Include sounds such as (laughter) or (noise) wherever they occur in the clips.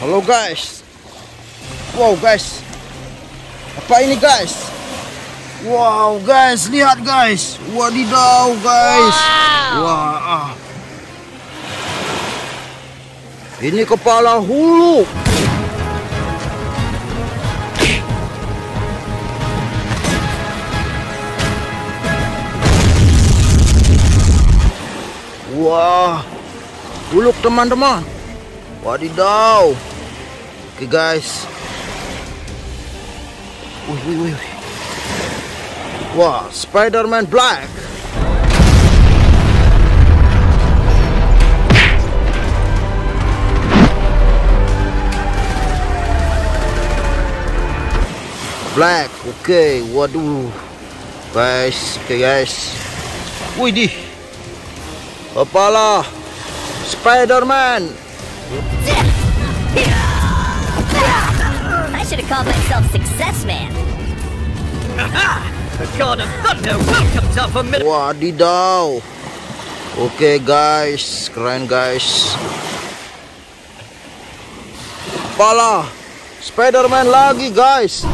Halo guys. Wow guys. Apa ini guys? Wow guys, lihat guys. Wadidaw guys. Wah. ah. Ini kepala hulu. Wah. Huluk teman-teman. Wadidaw. Guys. Wih, wih, wih. Wah, Spider-Man Black. Black, oke, waduh, guys, oke guys, wih di, kepala Spider-Man, I called myself Success Man. The God of Thunder welcomes our formidable. Wadidaw. Oke guys, keren guys. Kepala Spider-Man lagi guys.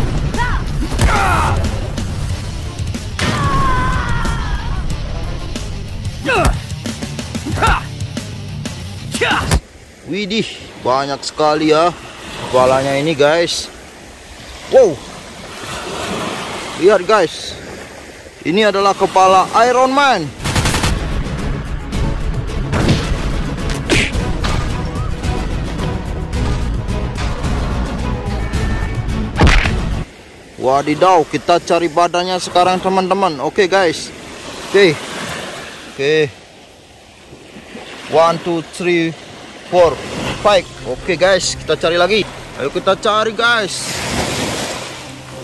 Widih, banyak sekali ya kepalanya ini guys. Wow. Lihat guys. Ini adalah kepala Iron Man. Wadidaw, kita cari badannya sekarang teman-teman. Oke guys. Oke. Oke. One, two, three, four, five. Oke guys, kita cari lagi. Ayo kita cari guys.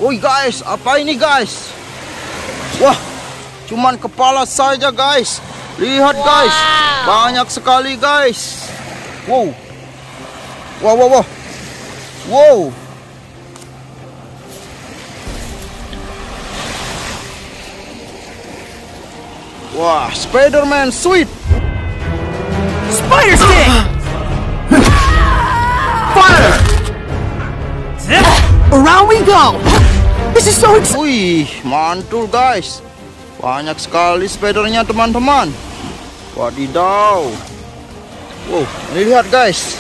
Woi guys, apa ini guys? Wah, cuman kepala saja guys. Lihat guys, banyak sekali guys. Wow, wow, wow, wow, wow. Wah, Spider-Man sweet. Spider Stick! (gasps) Fire! Around we go! This is so exciting! Wih, mantul guys. Banyak sekali spidernya teman-teman. Wadidaw. Wow, ini lihat guys.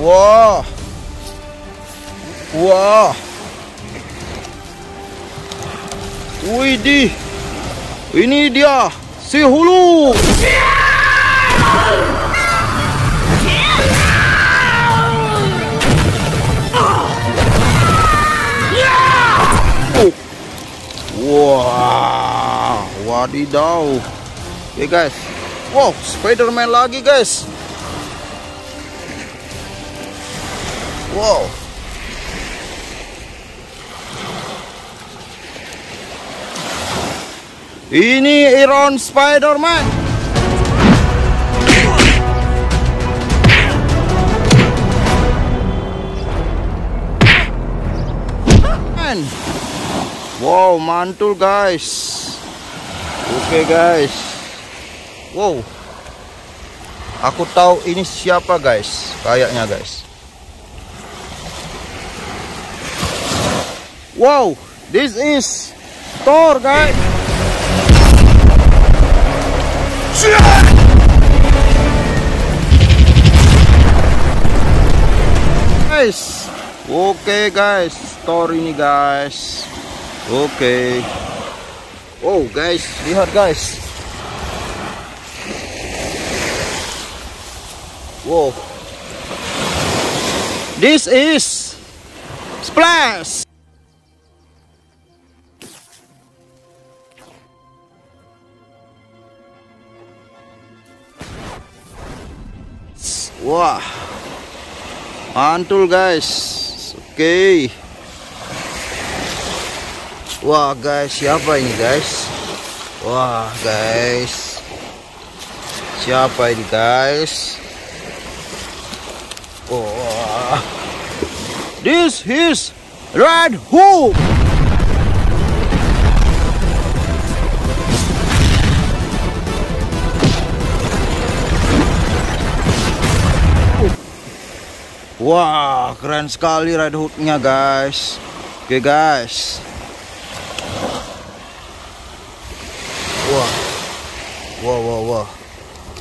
Wah. Wah. Widih. Ini dia si hulu. Wah, wadidaw. Oke guys. Wow, Spider-Man lagi guys. Wow. Ini Iron Spider-Man. Man. Wow, mantul guys. Oke guys. Wow. Aku tahu ini siapa guys. Kayaknya guys. Wow, this is Thor guys. Guys. Oke guys, Thor ini guys. Oke. Oh guys, lihat guys. Wow. This is Splash. Wah. Mantul guys. Oke. Wah guys, siapa ini guys? Wah guys. Siapa ini guys? Wah. This is Red Hook. Wah, keren sekali Red Hood-nya, guys. Oke, guys. Wah. Wah, wah, wah.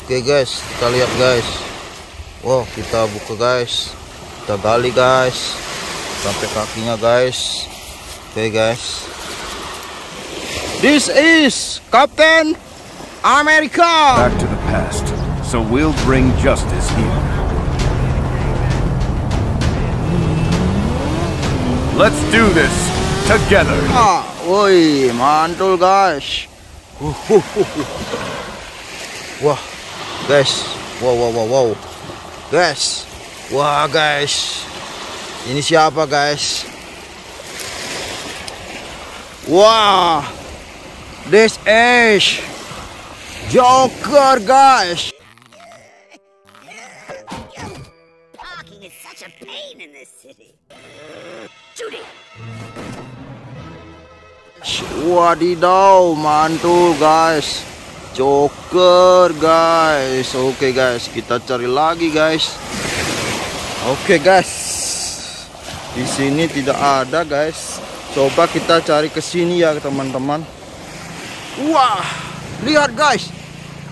Oke, guys, kita lihat, guys. Wah, kita buka, guys. Kita gali, guys. Sampai kakinya, guys. Oke, guys. This is Captain America. Back to the past. So we'll bring justice here. Let's do this together. Ah, woi, mantul guys. Uh, uh, uh, uh. Wah, guys, wow, wow, wow, wow, guys, wah, guys, ini siapa, guys? Wah, this is Joker, guys. Wadidaw, mantul guys. Joker guys. Oke guys, kita cari lagi guys. Oke guys. Di sini tidak ada guys. Coba kita cari ke sini ya teman-teman. Wah, lihat guys.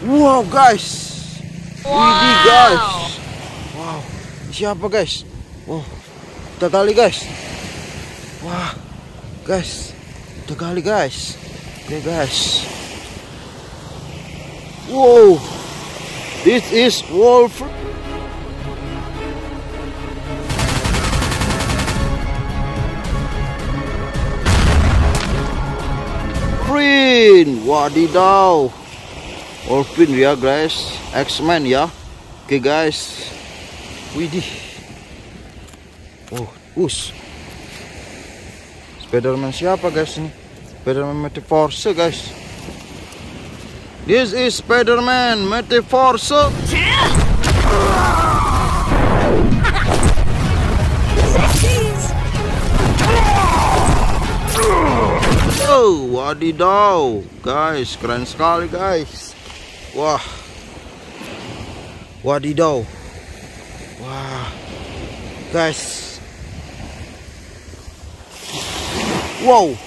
Wow guys. Ini guys. Wow. Siapa guys? Wow. Kita kali guys. Wah, guys, udah kali guys. Oke guys. Wow, this is Wolf. Wolverine, wadidaw. Wolverine ya guys, X-Men ya. Oke guys. Widih. Oh, us. Spiderman siapa guys ini? Spiderman Metaforce guys. This is Spiderman Metaforce. Oh, wadidaw, guys, keren sekali guys. Wah, wadidaw, wah, guys. Wow,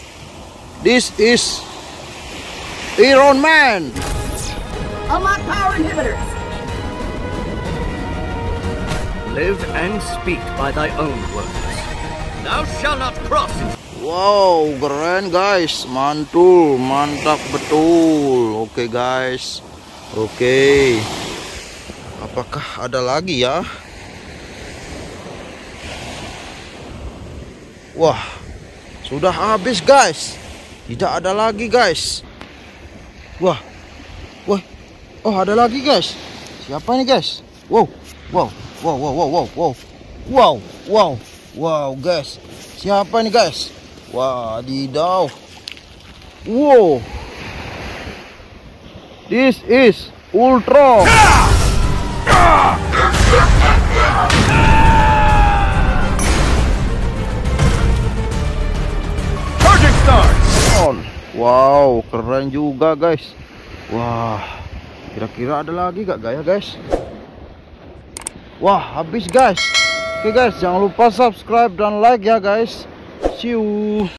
this is Iron Man. Unlock power inhibitors! Live and speak by thy own words. Thou shalt not cross Wow, keren guys, mantul, mantap betul. Oke guys, oke. Apakah ada lagi ya? Wah, sudah habis guys. Tidak ada lagi guys. Wah, wah, oh ada lagi guys. Siapa ini guys? Wow, wow, wow, wow, wow, wow, wow, wow, wow, wow guys. Siapa ini guys? Wadidaw. Wow. This is Ultra. Charging Wow, keren juga guys. Wah, kira-kira ada lagi gak gaya guys? Wah, habis guys. Oke guys, jangan lupa subscribe dan like ya guys. See you.